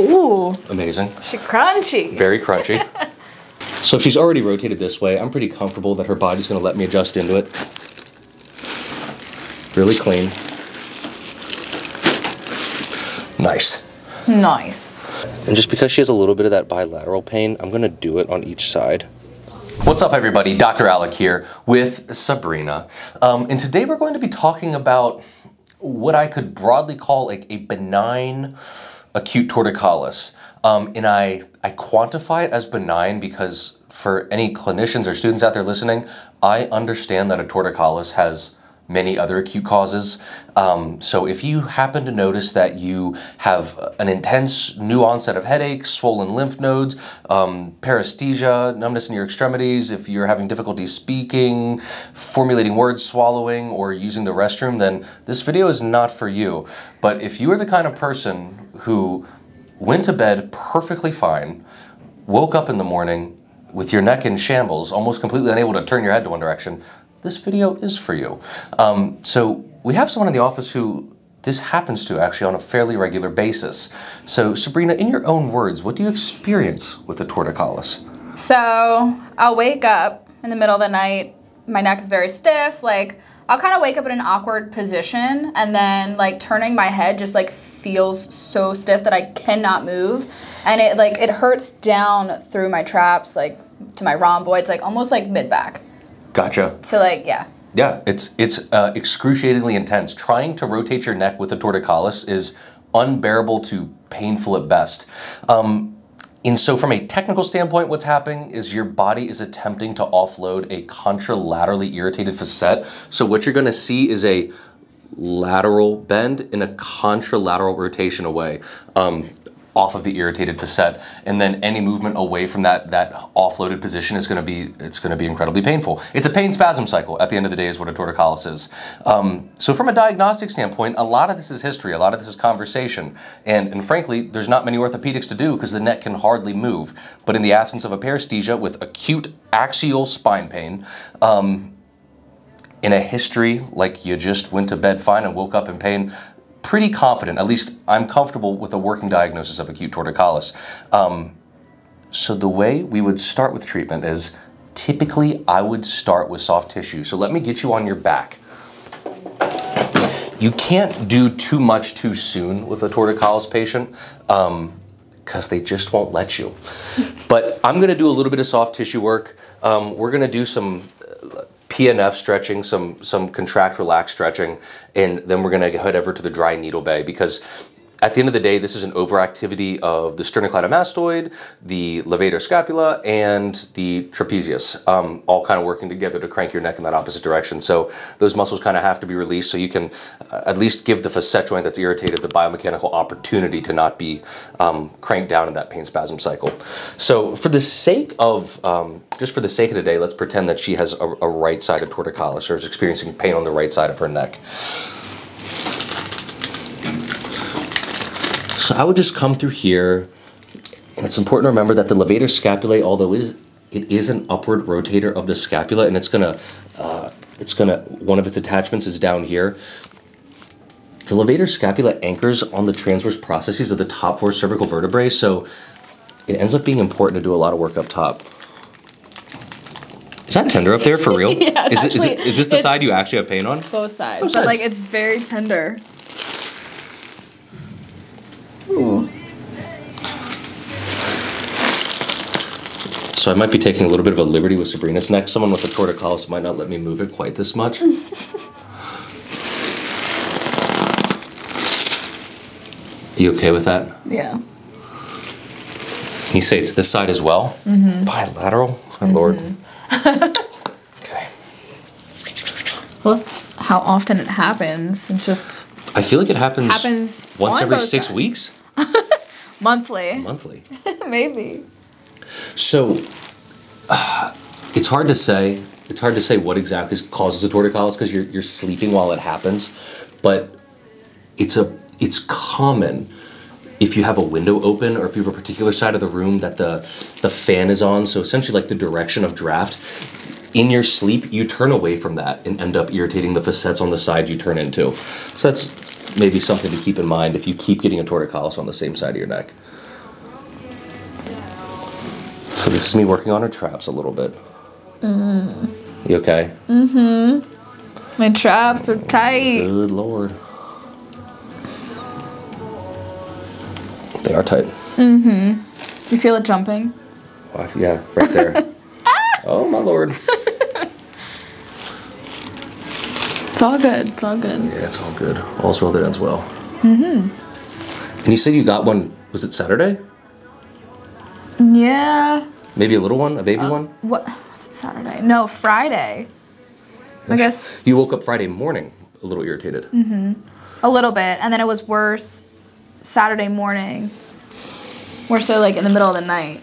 Ooh, Amazing. she crunchy. Very crunchy. so if she's already rotated this way, I'm pretty comfortable that her body's gonna let me adjust into it. Really clean. Nice. Nice. And just because she has a little bit of that bilateral pain, I'm gonna do it on each side. What's up everybody, Dr. Alec here with Sabrina. Um, and today we're going to be talking about what I could broadly call like a benign acute torticollis. Um, and I, I quantify it as benign because for any clinicians or students out there listening, I understand that a torticollis has many other acute causes. Um, so if you happen to notice that you have an intense new onset of headache, swollen lymph nodes, um, paresthesia, numbness in your extremities, if you're having difficulty speaking, formulating words, swallowing, or using the restroom, then this video is not for you. But if you are the kind of person who went to bed perfectly fine, woke up in the morning with your neck in shambles, almost completely unable to turn your head to one direction, this video is for you. Um, so we have someone in the office who this happens to actually on a fairly regular basis. So Sabrina, in your own words, what do you experience with a torticollis? So I'll wake up in the middle of the night. My neck is very stiff. Like I'll kind of wake up in an awkward position, and then like turning my head just like feels so stiff that I cannot move, and it like it hurts down through my traps, like to my rhomboids, like almost like mid back. Gotcha. So like yeah. Yeah, it's it's uh, excruciatingly intense. Trying to rotate your neck with a torticollis is unbearable to painful at best. Um, and so, from a technical standpoint, what's happening is your body is attempting to offload a contralaterally irritated facet. So, what you're going to see is a lateral bend in a contralateral rotation away. Um, off of the irritated facet. And then any movement away from that that offloaded position is going to be it's going to be incredibly painful. It's a pain spasm cycle at the end of the day is what a torticollis is. Um, so from a diagnostic standpoint a lot of this is history a lot of this is conversation. And and frankly there's not many orthopedics to do because the neck can hardly move. But in the absence of a paresthesia with acute axial spine pain um, in a history like you just went to bed fine and woke up in pain pretty confident, at least I'm comfortable with a working diagnosis of acute torticollis. Um, so the way we would start with treatment is typically I would start with soft tissue. So let me get you on your back. You can't do too much too soon with a torticollis patient because um, they just won't let you. but I'm going to do a little bit of soft tissue work. Um, we're going to do some PNF stretching, some some contract relax stretching, and then we're gonna head over to the dry needle bay because at the end of the day, this is an overactivity of the sternocleidomastoid, the levator scapula, and the trapezius, um, all kind of working together to crank your neck in that opposite direction. So those muscles kind of have to be released so you can uh, at least give the facet joint that's irritated the biomechanical opportunity to not be um, cranked down in that pain spasm cycle. So for the sake of, um, just for the sake of today, let's pretend that she has a, a right-sided torticollis or is experiencing pain on the right side of her neck. So I would just come through here, and it's important to remember that the levator scapulae, although it is, it is an upward rotator of the scapula, and it's gonna, uh, it's gonna, one of its attachments is down here. The levator scapula anchors on the transverse processes of the top four cervical vertebrae, so it ends up being important to do a lot of work up top. Is that tender up there for real? yeah, is, actually- it, is this the side you actually have pain on? Both sides. Both But sides. like it's very tender. So I might be taking a little bit of a liberty with Sabrina's neck. Someone with a torticollis might not let me move it quite this much. you okay with that? Yeah. You say it's this side as well? Mm-hmm. Bilateral? My lord. okay. Well, how often it happens, it just I feel like it happens, Happens once on every six sides. weeks, monthly. monthly. Maybe. So uh, it's hard to say. It's hard to say what exactly causes a torticollis because you're you're sleeping while it happens, but it's a it's common if you have a window open or if you have a particular side of the room that the the fan is on. So essentially, like the direction of draft. In your sleep, you turn away from that and end up irritating the facets on the side you turn into. So that's maybe something to keep in mind if you keep getting a torticollis on the same side of your neck. So this is me working on her traps a little bit. Mm-hmm. You okay? Mhm. My traps are tight. Good lord. They are tight. Mm-hmm. You feel it jumping? Wow, yeah, right there. oh my lord. It's all good. It's all good. Yeah, it's all good. All's well that ends well. Mm-hmm. And you said you got one, was it Saturday? Yeah. Maybe a little one, a baby uh, one? What was it Saturday? No, Friday. I guess You woke up Friday morning a little irritated. Mm-hmm. a little bit, and then it was worse Saturday morning. More so like in the middle of the night.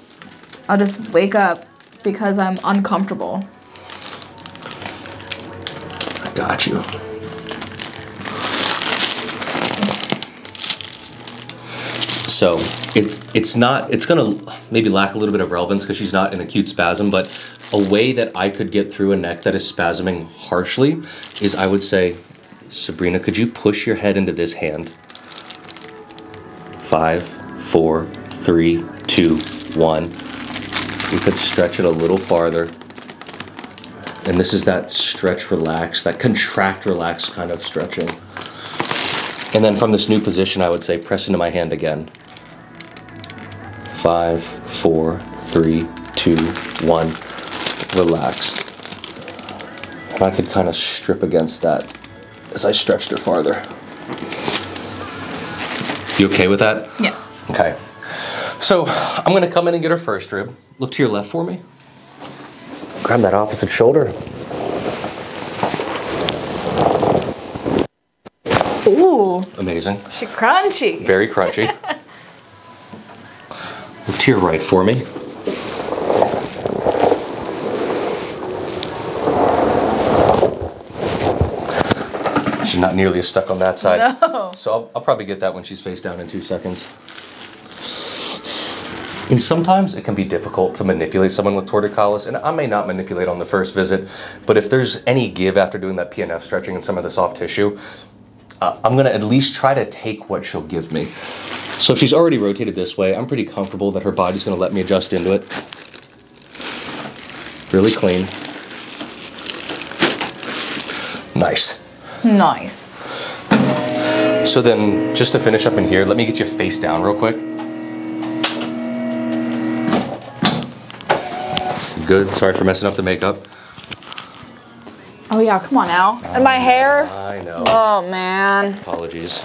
I'll just wake up because I'm uncomfortable. I got you. So it's it's not it's gonna maybe lack a little bit of relevance because she's not in acute spasm, but a way that I could get through a neck that is spasming harshly is I would say, Sabrina, could you push your head into this hand? Five, four, three, two, one. You could stretch it a little farther. And this is that stretch, relax, that contract, relax kind of stretching. And then from this new position, I would say press into my hand again. Five, four, three, two, one. Relax. And I could kind of strip against that as I stretched it farther. You okay with that? Yeah. Okay. So I'm gonna come in and get her first rib. Look to your left for me. Grab that opposite shoulder. Ooh, Amazing. she crunchy. Very crunchy. Your right for me. She's not nearly as stuck on that side. No. So I'll, I'll probably get that when she's face down in two seconds. And sometimes it can be difficult to manipulate someone with torticollis, and I may not manipulate on the first visit, but if there's any give after doing that PNF stretching and some of the soft tissue, uh, I'm gonna at least try to take what she'll give me. So if she's already rotated this way, I'm pretty comfortable that her body's gonna let me adjust into it. Really clean. Nice. Nice. So then, just to finish up in here, let me get you face down real quick. Good, sorry for messing up the makeup. Oh yeah, come on now. And my hair. I know, Oh man. apologies.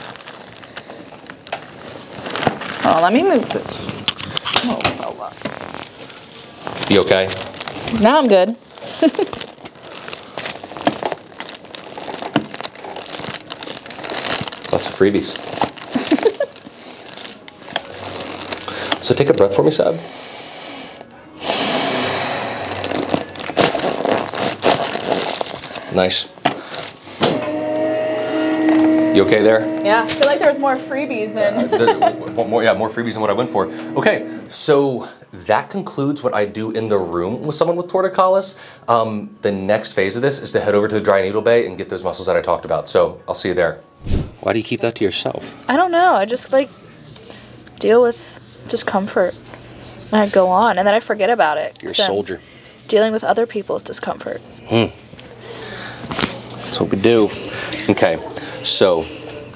Oh, let me move this. Oh, fella. Uh, you okay? Now I'm good. Lots of freebies. so take a breath for me, Sab. Nice. You okay there? Yeah. I feel like there was more freebies than. The- more, yeah, more freebies than what I went for. Okay, so that concludes what I do in the room with someone with torticollis. Um, the next phase of this is to head over to the dry needle bay and get those muscles that I talked about. So I'll see you there. Why do you keep that to yourself? I don't know. I just like deal with discomfort. And I go on, and then I forget about it. You're a 'cause I'm soldier. Dealing with other people's discomfort. Hmm. That's what we do. Okay, so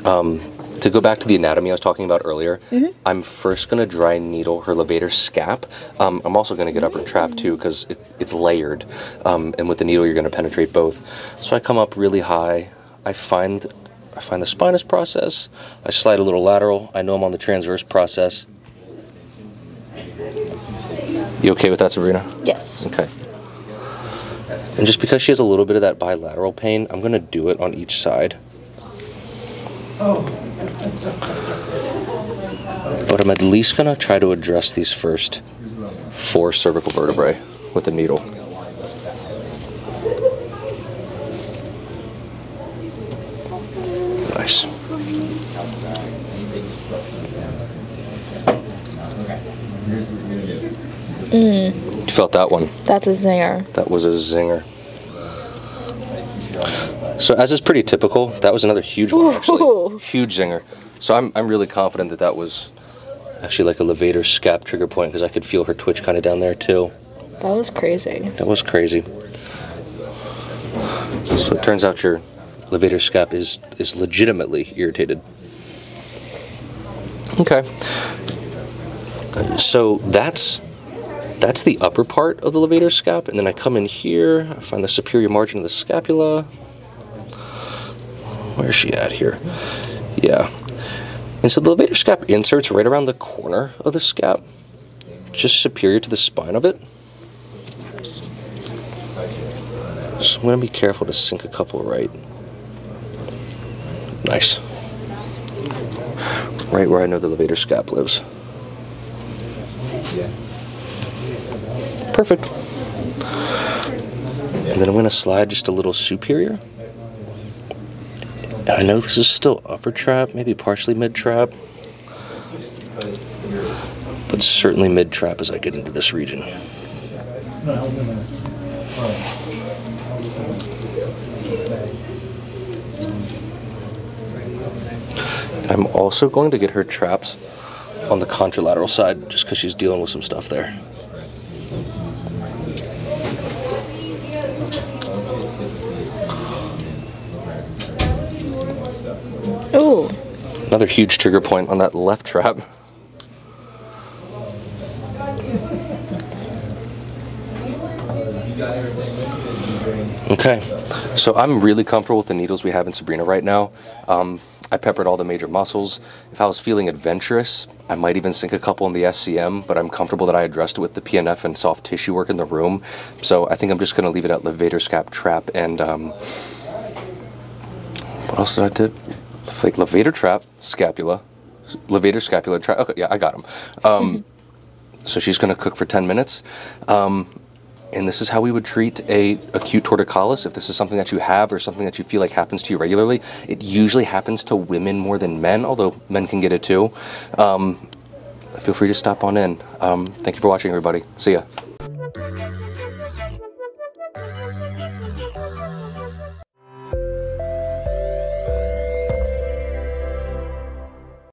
um, to go back to the anatomy I was talking about earlier, I'm first going to dry needle her levator scap. Um, I'm also going to get up her trap too because it, it's layered, um, and with the needle you're going to penetrate both. So I come up really high. I find I find the spinous process. I slide a little lateral. I know I'm on the transverse process. You okay with that, Sabrina? Yes. Okay. And just because she has a little bit of that bilateral pain, I'm gonna do it on each side. Oh. But I'm at least gonna try to address these first four cervical vertebrae with a needle. Nice. Mm. You felt that one. That's a zinger. That was a zinger. So as is pretty typical, that was another huge one actually. Ooh. Huge zinger. So I'm, I'm really confident that that was actually like a levator scap trigger point because I could feel her twitch kind of down there too. That was crazy. That was crazy. So it turns out your levator scap is is legitimately irritated. Okay. So that's that's the upper part of the levator scap, and then I come in here, I find the superior margin of the scapula. Where's she at here? Yeah. And so the levator scap inserts right around the corner of the scap, just superior to the spine of it. So I'm going to be careful to sink a couple right. Nice. Right where I know the levator scap lives. Perfect. And then I'm going to slide just a little superior. I know this is still upper trap, maybe partially mid trap. But certainly mid trap as I get into this region. I'm also going to get her trapped on the contralateral side just because she's dealing with some stuff there. Ooh. Another huge trigger point on that left trap. Okay, so I'm really comfortable with the needles we have in Sabrina right now. Um, I peppered all the major muscles. If I was feeling adventurous, I might even sink a couple in the SCM, but I'm comfortable that I addressed it with the PNF and soft tissue work in the room. So I think I'm just going to leave it at levator scap trap and um, what else did I do? Like levator trap, scapula, levator scapula trap. Okay, yeah, I got them. Um, so she's going to cook for 10 minutes. Um, and this is how we would treat a acute torticollis if this is something that you have or something that you feel like happens to you regularly it usually happens to women more than men although men can get it too um, feel free to stop on in um, thank you for watching everybody see ya